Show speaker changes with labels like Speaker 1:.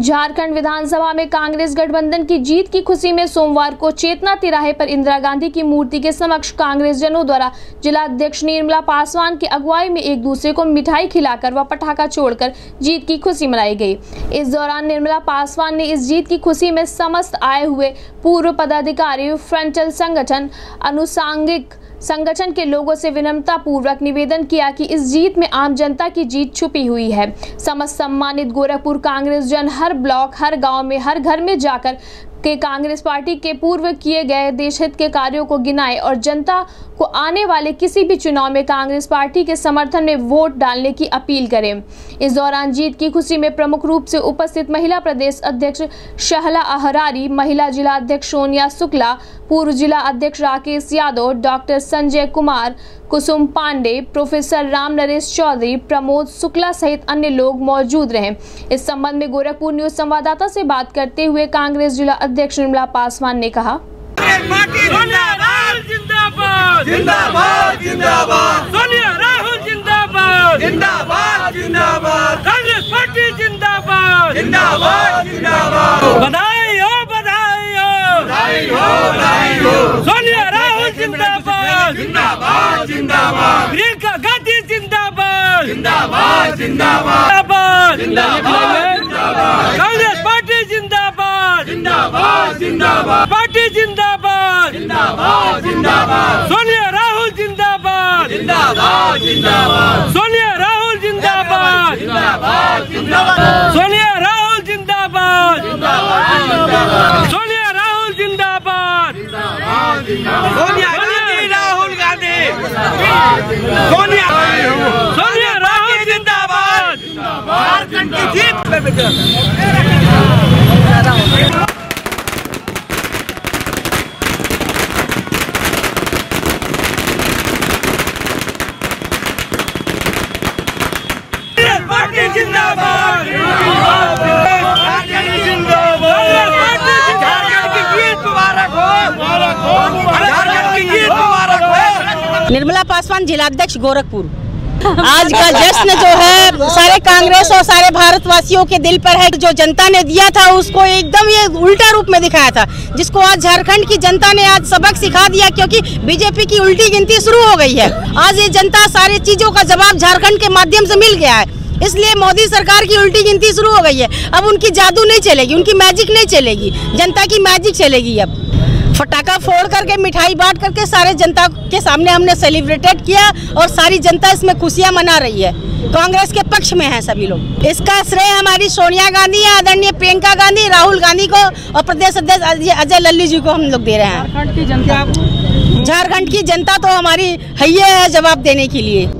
Speaker 1: झारखंड विधानसभा में कांग्रेस गठबंधन की जीत की खुशी में सोमवार को चेतना तिराहे पर इंदिरा गांधी की मूर्ति के समक्ष कांग्रेस जनों द्वारा जिला अध्यक्ष निर्मला पासवान की अगुवाई में एक दूसरे को मिठाई खिलाकर व पटाखा छोड़कर जीत की खुशी मनाई गई। इस दौरान निर्मला पासवान ने इस जीत की खुशी में समस्त आए हुए पूर्व पदाधिकारी, फ्रंटल संगठन, अनुसांगिक संगठन के लोगों से विनम्रता पूर्वक निवेदन किया कि इस जीत में आम जनता की जीत छुपी हुई है। समस्त सम्मानित गोरखपुर कांग्रेस जन हर ब्लॉक, हर गाँव में, हर घर में जाकर के कांग्रेस पार्टी के पूर्व किए गए देशहित के कार्यों को गिनाए और जनता को आने वाले किसी भी चुनाव में कांग्रेस पार्टी के समर्थन में वोट डालने की अपील करें। इस दौरान जीत की खुशी में प्रमुख रूप से उपस्थित महिला प्रदेश अध्यक्ष शहला अहरारी, महिला जिला अध्यक्ष सोनिया शुक्ला, पूर्व जिला अध्यक्ष राकेश यादव, डॉक्टर संजय कुमार, कुसुम पांडे, प्रोफेसर राम नरेश चौधरी, प्रमोद शुक्ला सहित अन्य लोग मौजूद रहे। इस संबंध में गोरखपुर न्यूज़ संवाददाता से बात करते हुए कांग्रेस जिला अध्यक्ष निर्मला पासवान ने कहा
Speaker 2: जिंदाबाद जिंदाबाद।
Speaker 3: जिंदाबाद जिंदाबाद।
Speaker 2: सोनिया राहुल जिंदाबाद।
Speaker 3: जिंदाबाद जिंदाबाद।
Speaker 2: कांग्रेस पार्टी जिंदाबाद।
Speaker 3: जिंदाबाद जिंदाबाद।
Speaker 2: बधाई हो बधाई हो।
Speaker 3: बधाई हो बधाई हो।
Speaker 2: सोनिया राहुल जिंदाबाद।
Speaker 3: जिंदाबाद जिंदाबाद।
Speaker 2: प्रियंका गांधी जिंदाबाद।
Speaker 3: जिंदाबाद जिंदाबाद।
Speaker 2: जिंदाबाद।
Speaker 3: जिंदाबाद जिंदाबाद।
Speaker 2: कांग्रेस जिंदाबाद।
Speaker 3: जिंदाबाद
Speaker 2: पार्टी जिंदाबाद।
Speaker 3: जिंदाबाद जिंदाबाद।
Speaker 2: सोनिया राहुल जिंदाबाद।
Speaker 3: जिंदाबाद जिंदाबाद।
Speaker 2: सोनिया राहुल जिंदाबाद।
Speaker 3: जिंदाबाद जिंदाबाद।
Speaker 2: सोनिया राहुल जिंदाबाद।
Speaker 3: जिंदाबाद
Speaker 2: सोनिया राहुल जिंदाबाद।
Speaker 3: सोनिया गांधी। राहुल गांधी। सोनिया
Speaker 2: सोनिया राहुल जिंदाबाद।
Speaker 3: झारखंड की जीत। पार्टी जिंदाबाद। झारखंड की जीत मुबारक हो। झारखंड की जीत मुबारक हो।
Speaker 4: निर्मला पासवान जिलाध्यक्ष गोरखपुर। आज का जश्न जो है सारे कांग्रेस और सारे भारतवासियों के दिल पर है। जो जनता ने दिया था उसको एकदम ये उल्टा रूप में दिखाया था जिसको आज झारखंड की जनता ने आज सबक सिखा दिया क्योंकि बीजेपी की उल्टी गिनती शुरू हो गई है। आज ये जनता सारी चीज़ों का जवाब झारखंड के माध्यम से मिल गया है। इसलिए मोदी सरकार की उल्टी गिनती शुरू हो गई है। अब उनकी जादू नहीं चलेगी उनकी मैजिक नहीं चलेगी। जनता की मैजिक चलेगी अब। फटाका फोड़ करके मिठाई बांट करके सारे जनता के सामने हमने सेलिब्रेटेड किया और सारी जनता इसमें खुशियाँ मना रही है। कांग्रेस के पक्ष में है सभी लोग। इसका श्रेय हमारी सोनिया गांधी आदरणीय प्रियंका गांधी राहुल गांधी को और प्रदेश अध्यक्ष अजय- लल्ली जी को हम लोग दे रहे हैं। झारखंड की जनता तो हमारी हैये है जवाब देने के लिए।